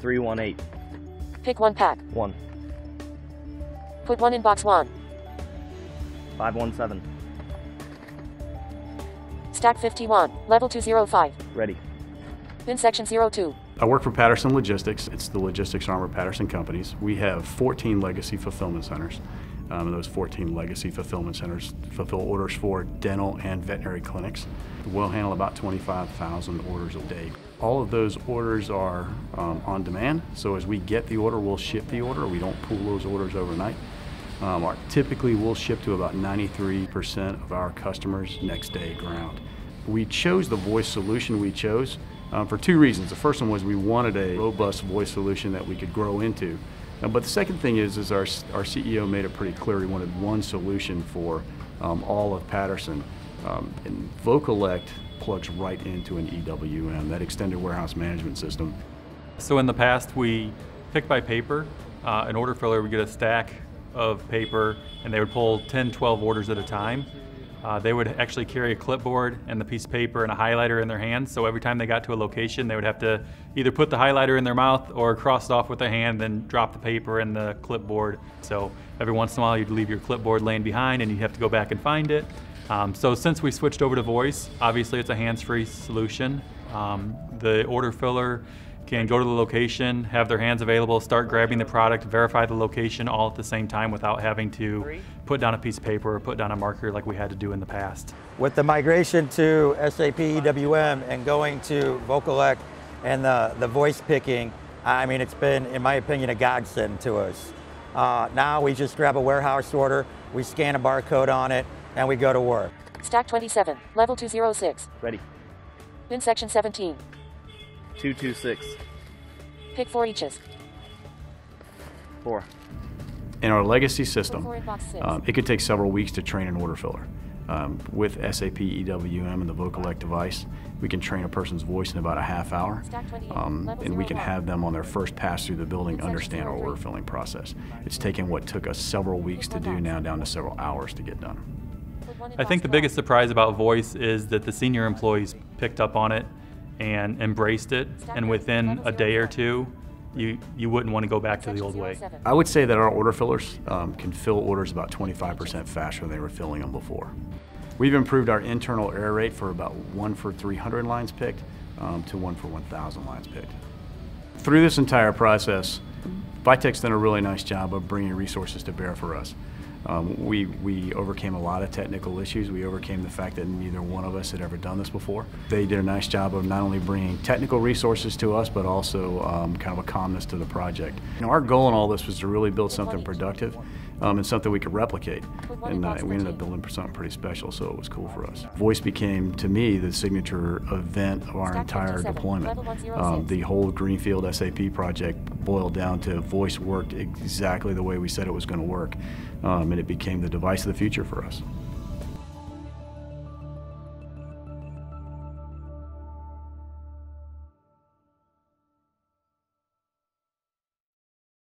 318. Pick one pack. 1. Put one in box one. 517. Stack 51. Level 205. Ready. Bin section 02. I work for Patterson Logistics. It's the logistics arm of Patterson Companies. We have 14 legacy fulfillment centers. Um, and those 14 legacy fulfillment centers fulfill orders for dental and veterinary clinics. We'll handle about 25,000 orders a day. All of those orders are um, on demand, so as we get the order, we'll ship the order. We don't pull those orders overnight. Um, our, typically, we'll ship to about 93% of our customers next day ground. We chose the voice solution we chose um, for two reasons. The first one was we wanted a robust voice solution that we could grow into. Uh, but the second thing is, is our, our CEO made it pretty clear he wanted one solution for um, all of Patterson. Um, and Vocollect plugs right into an EWM, that extended warehouse management system. So in the past, we picked by paper. Uh, an order filler would get a stack of paper, and they would pull 10, 12 orders at a time. Uh, they would actually carry a clipboard and the piece of paper and a highlighter in their hands. So every time they got to a location, they would have to either put the highlighter in their mouth or cross it off with their hand, then drop the paper and the clipboard. So every once in a while, you'd leave your clipboard laying behind and you'd have to go back and find it. Um, so since we switched over to voice, obviously it's a hands-free solution. Um, the order filler can go to the location, have their hands available, start grabbing the product, verify the location all at the same time without having to put down a piece of paper or put down a marker like we had to do in the past. With the migration to SAP EWM and going to Vocollect and the, the voice picking, I mean, it's been, in my opinion, a godsend to us. Uh, now we just grab a warehouse order, we scan a barcode on it, and we go to work. Stack 27. Level 206. Ready. Bin section 17. 226. Pick four eaches. 4. In our legacy system, Four in box six. um, it could take several weeks to train an order filler. Um, with SAP EWM and the Vocollect device, we can train a person's voice in about a half hour, um, and we can have them on their first pass through the building understand our order filling process. It's taken what took us several weeks to do now down to several hours to get done. I think the biggest surprise about voice is that the senior employees picked up on it and embraced it, and within a day or two, you, you wouldn't want to go back to the old way. I would say that our order fillers um, can fill orders about 25% faster than they were filling them before. We've improved our internal error rate for about one for 300 lines picked um, to one for 1,000 lines picked. Through this entire process, Vitech's done a really nice job of bringing resources to bear for us. Um, we, we overcame a lot of technical issues. We overcame the fact that neither one of us had ever done this before. They did a nice job of not only bringing technical resources to us, but also um, kind of a calmness to the project. You know, our goal in all this was to really build something productive um, and something we could replicate. And uh, we ended up building something pretty special, so it was cool for us. Voice became, to me, the signature event of our entire deployment. Um, the whole Greenfield SAP project boiled down to voice worked exactly the way we said it was going to work, um, and it became the device of the future for us.